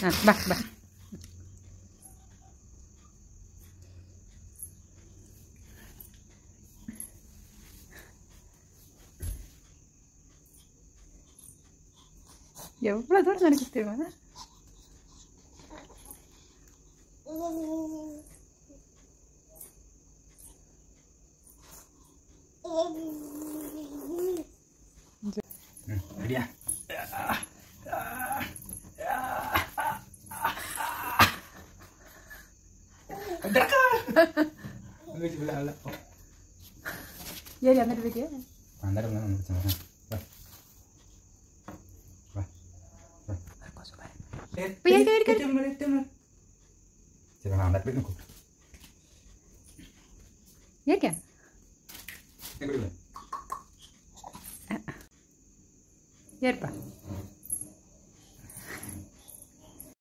Nah, bah, bah. Ya, pula dor nari kita mana? Hmm, Draka. Nggak sebelah ala. Ya, dia ngerti dia. Mandar mana nunggu sama kan. Piye piye piye. Temur temur. Jangan lambat piye nunggu. Ya kan? Ya, Pak.